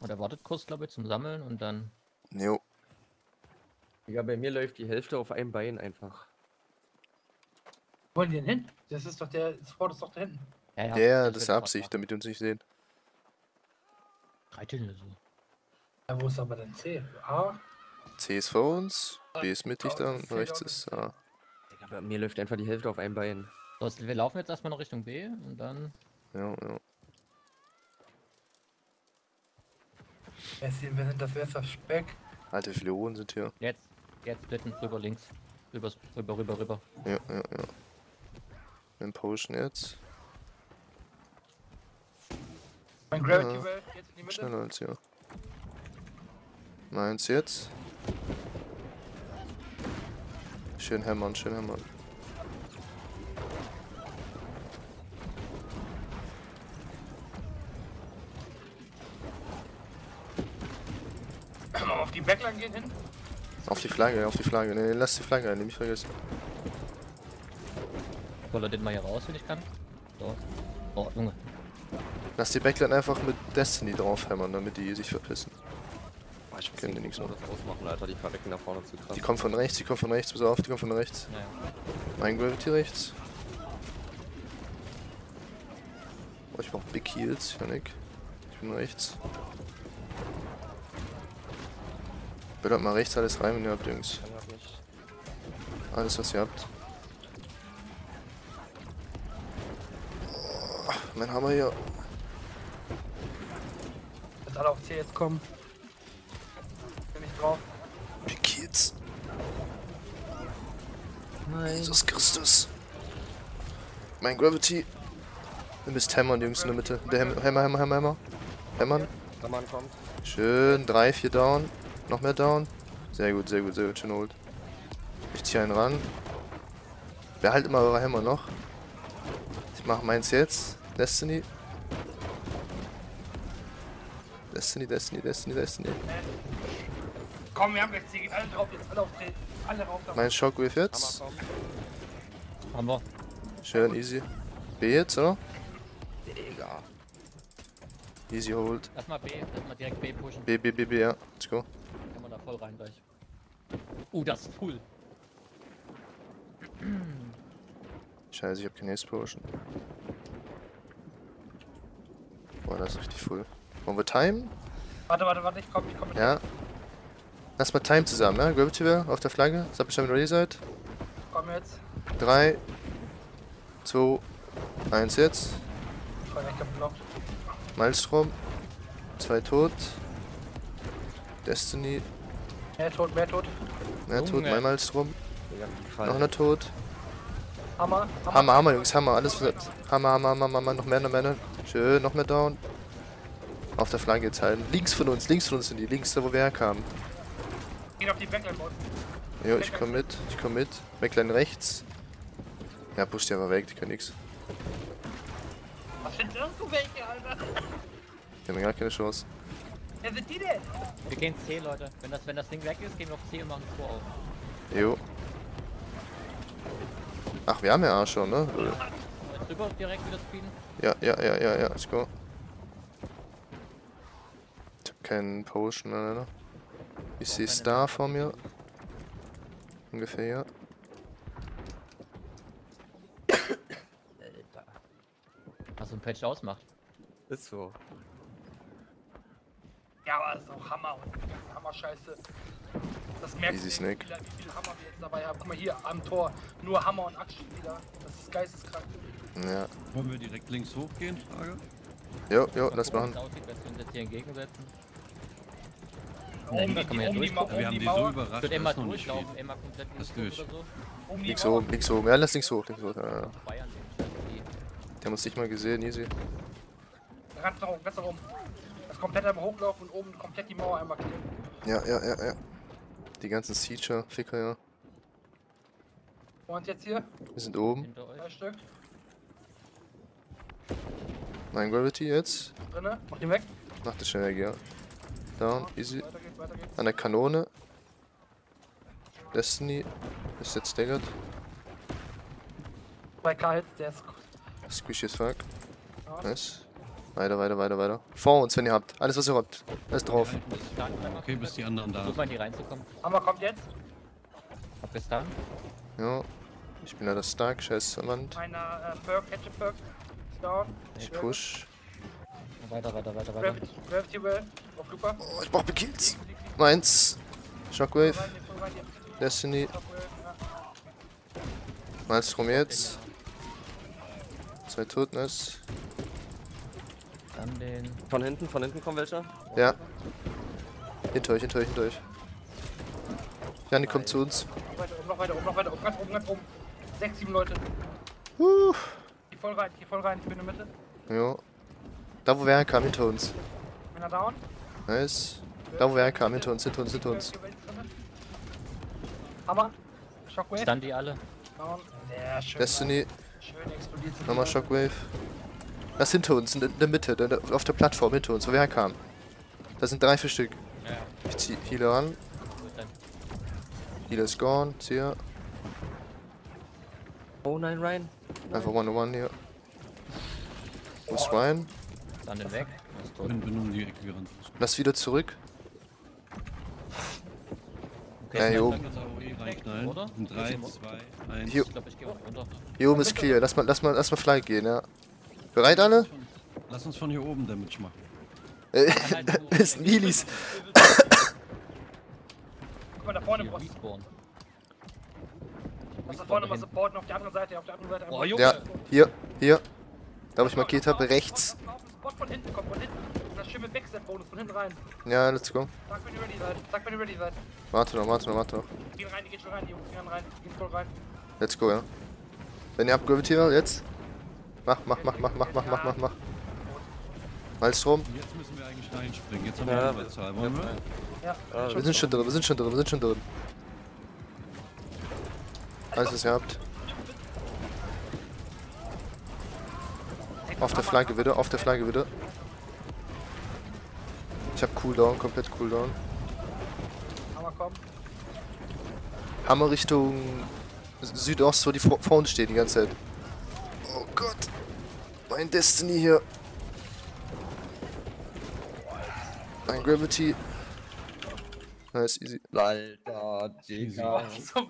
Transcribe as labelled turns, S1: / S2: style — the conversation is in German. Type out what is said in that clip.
S1: Und er wartet kurz, glaube ich, zum Sammeln und dann.
S2: Jo.
S3: Ja, bei mir läuft die Hälfte auf einem Bein einfach.
S4: Wo wollen die denn hin? Das ist doch der, das Wort ist doch da hinten.
S1: Ja, ja,
S2: Ja,
S1: das
S2: das ist Absicht, damit die uns nicht sehen.
S1: Drei Tunnel so.
S4: Ja, wo ist aber denn C? A?
S2: C ist vor uns, B ist mittig da und rechts ist A.
S3: Digga, bei mir läuft einfach die Hälfte auf einem Bein.
S1: So, wir laufen jetzt erstmal noch Richtung B und dann.
S2: Ja, ja.
S4: Wer ist hier, wer sind das? Wer ist das Speck?
S2: Alter, wie viele Ohren sind hier?
S1: Jetzt. Jetzt splitten, rüber links. Rüber, rüber, rüber, rüber.
S2: Ja, ja, ja. Ein Potion jetzt.
S4: Mein Gravity
S2: Ja.
S4: Well, jetzt in die Mitte.
S2: Schneller als hier. Meins jetzt. Schön hämmern, schön hämmern.
S4: Auf die Backline gehen hin?
S2: Auf die Flagge, auf die Flagge. Nee, lass die Flagge ein, nicht vergessen.
S1: Soll er den mal hier raus, wenn ich kann? So. Oh, Junge.
S2: Lass die Backline einfach mit Destiny drauf hämmern, damit die sich verpissen.
S3: Boah, ich den
S2: ihr nix
S3: Modus ausmachen, Alter. Die verrecken nach vorne zu krass.
S2: Die kommt von rechts, die kommt von rechts, pass auf, die kommt von rechts.
S1: Naja.
S2: Mein Gravity rechts. Oh, ich brauch Big Heals, Janik. Ich bin rechts. Böllert mal rechts alles rein, wenn ihr habt, Jungs. Alles, was ihr habt. Oh, mein Hammer hier.
S4: Dass alle auf C jetzt kommen. Bin ich drauf.
S2: Big Heals. Jesus Christus. Mein Gravity. Ihr müsst hämmern, Jungs, in der Mitte. Der Hämmer, Hämmer, Hämmer. Hämmern.
S3: Der Mann kommt.
S2: Schön, drei, vier down. Noch mehr down. Sehr gut, sehr gut, sehr gut, schön holt. Ich ziehe einen ran. Behaltet mal eure Hämmer noch. Ich mache meins jetzt. Destiny. Destiny, Destiny, Destiny, Destiny.
S4: Komm, wir haben gleich C, geht alle drauf jetzt, alle auf. Alle rauf da.
S2: Mein Shockwave
S3: Hammer
S2: jetzt.
S1: Haben wir.
S2: Schön, easy. B jetzt, oder?
S3: Digga.
S2: Easy hold.
S1: Erstmal B, erstmal direkt B pushen.
S2: B, B, B, B, ja. Let's go.
S1: Voll rein gleich. Uh, das ist full.
S2: Scheiße, ich hab keine Potion. Boah, das ist richtig full. Wollen wir Time?
S4: Warte, warte, warte, ich komm, ich komm.
S2: Ja. Lass mal Time zusammen, ja? Gravity Well auf der Flagge. Sag Bescheid, wenn ihr ready seid.
S4: Komm jetzt.
S2: 3, 2, 1 jetzt.
S4: Voll weg geblockt.
S2: Maelstrom. 2 tot. Destiny.
S4: Mehr tot, mehr tot.
S2: Ja, tot.
S1: Junge.
S3: Digga, die
S2: Noch einer tot.
S4: Hammer.
S2: Hammer, Hammer, Jungs, Hammer. Alles versetzt. Hammer, Hammer, Hammer, Hammer. Noch mehr, noch mehr. Schön, noch mehr down. Auf der Flagge jetzt halten. Links von uns, links von uns sind die. Links da, wo wir herkamen.
S4: Geht auf die Backline, Boss.
S2: Jo, ich komm mit. Ich komm mit. Backline rechts. Ja, push die aber weg. Die können nix.
S4: Was sind das für welche, Alter?
S2: Die haben gar keine Chance.
S4: Wer sind die denn?
S1: Wir gehen C, Leute. Wenn das, wenn das Ding weg ist, gehen wir auf C und machen das Tor auf.
S2: Jo. Ach, wir haben ja A schon, ne?
S1: Jetzt rüber direkt wieder speeden.
S2: Ja, ja, ja, ja, ja, let's go. Ich hab keinen Potion, oder? Ich sehe Star vor mir. Ungefähr, ja.
S1: Alter. Was so ein Patch ausmacht.
S3: Ist so.
S4: Ja, aber das ist auch Hammer und die ganze Hammer-Scheiße. Das merkst
S2: Easy
S4: du,
S2: Snake.
S4: wie viel, wie viel Hammer wir jetzt dabei haben. Guck mal hier am Tor. Nur Hammer und Axt wieder. Das ist geisteskrank.
S2: Ja.
S5: Wollen wir direkt links hochgehen? Frage.
S2: Jo, jo, lass machen.
S1: aussieht, wir uns jetzt hier entgegensetzen.
S4: Die,
S1: kann man ja
S4: oben die.
S5: Wir haben
S4: die
S5: die so überrascht,
S1: Ich würde
S5: dass
S1: immer
S5: es noch nicht
S1: durchlaufen, immer komplett
S5: Das
S1: links
S5: durch.
S1: hoch oder so.
S4: Oben die
S2: Links oben, links oben. Ja, lass links hoch, links hoch. Ja, ja.
S1: Die
S2: haben uns nicht mal gesehen, easy.
S4: Ganz nach oben, ganz nach Das komplett einmal hochlaufen und oben komplett die Mauer einmal killen.
S2: Ja, ja, ja, ja. Die ganzen Sieger-Ficker, ja.
S4: Und jetzt hier,
S2: Wir sind oben.
S1: euch.
S4: Stück.
S2: Mein Gravity jetzt.
S4: Drinne. Mach den weg.
S2: Mach das schnell weg, ja. Down, easy.
S4: Weiter geht's, weiter geht's.
S2: An der Kanone. Destiny ist jetzt staggert.
S4: 2K Hits, der ist.
S2: Squishy as fuck.
S4: Ja.
S2: Nice. Weiter, weiter, weiter, weiter. Vor uns, wenn ihr habt. Alles, was ihr habt. Alles drauf.
S5: Okay, bis die anderen da
S1: Versuch mal in die reinzukommen.
S4: Hammer kommt jetzt.
S1: Hab bis dann.
S2: Ja. Ich bin leider stark. Scheiß zur Wand.
S4: Meiner äh, Perk, Catch Perk. Ist down.
S2: Ich push.
S1: Weiter, weiter, weiter, weiter.
S4: Gravity, Gravity Well. Auf Luca.
S2: Oh, ich brauch Bekills. Meins. Shockwave. Destiny.
S4: Ja.
S2: Maelstrom jetzt. Zwei Totenes.
S1: Dann den.
S3: Von hinten, von hinten kommen welche.
S2: Ja. Hinter euch, hinter euch, hinter euch. Janni kommt zu uns.
S4: Noch weiter oben, noch weiter oben, noch weiter oben. Ganz oben, ganz oben. Sechs, sieben Leute.
S2: Uh.
S4: Geh voll rein, geh voll rein. Ich bin in der Mitte.
S2: Ja. Da wo wer kam, hinter uns.
S4: Bin er down.
S2: Nice. Da wo wer kam, hinter uns, hinter uns, hinter uns.
S4: Hammer. Shockwave.
S1: Dann die alle.
S4: Down. Sehr schön.
S2: Destiny.
S4: Schön explodiert
S2: Nochmal. Shockwave. Das ist hinter uns, in der- Mitte, auf der Plattform hinter uns, wo wer kam. Da sind drei, vier Stück.
S1: Ja,
S2: Ich zieh Healer ran. Healer ist gone. Zieher.
S3: Oh nein, Ryan.
S2: Einfach one-on-one hier. Wo ist Ryan?
S1: Dann den weg. Tot.
S5: Bin, bin um die Ecke gerannt.
S2: Lass wieder zurück.
S1: Okay,
S2: Ja,
S1: ich
S2: hier oben.
S5: Das AOE reinknallen.
S1: Oder?
S5: In 3,
S1: Geht's
S5: 2, 1.
S2: Hier.
S1: Ich ich.
S2: Hier oben ist clear. Lass mal, lass mal, lass mal Fly gehen, ja. Bereit alle?
S5: Lass uns von hier oben Damage machen.
S2: Äh, ist Nilis.
S4: Guck mal, da vorne
S1: Hier. Respawn.
S4: Muss da vorne mal supporten. Auf der anderen Seite, auf der anderen Seite.
S1: Boah,
S4: einfach-
S1: Junge.
S2: Ja, hier, hier. Da wo ich markiert habe, rechts.
S4: Auf den Spot von hinten, kommt von hinten. Das Schimmel Backstep-Bonus von hinten rein.
S2: Ja, let's go.
S4: Sag, wenn ihr ready seid. Sag, wenn ihr ready seid.
S2: Warte noch, warte noch, warte noch.
S4: Gehen rein, die gehen schon rein, die Jungs gehen rein. Gehen voll rein.
S2: Let's go, ja. Wenn ihr Gravity Well, jetzt. Mach, mach, mach, mach, mach, mach, mach, mach, mach. Malstrom.
S5: Jetzt müssen wir eigentlich reinspringen. Jetzt haben
S3: Ja.
S5: wir Überzahl. Wollen wir?
S4: Ja.
S2: Wir sind schon drin, wir sind schon drin, wir sind schon drin. Alles, was ihr habt. Auf der Flagge wieder, auf der Flagge wieder. Ich hab Cooldown, komplett Cooldown.
S4: Hammer kommen.
S2: Hammer Richtung Südost, wo die vor vorne stehen die ganze Zeit. Oh Gott. Mein Destiny hier. Mein Gravity. Nice, easy.
S3: Alter,
S5: Easy.
S3: Digga.
S4: Was zum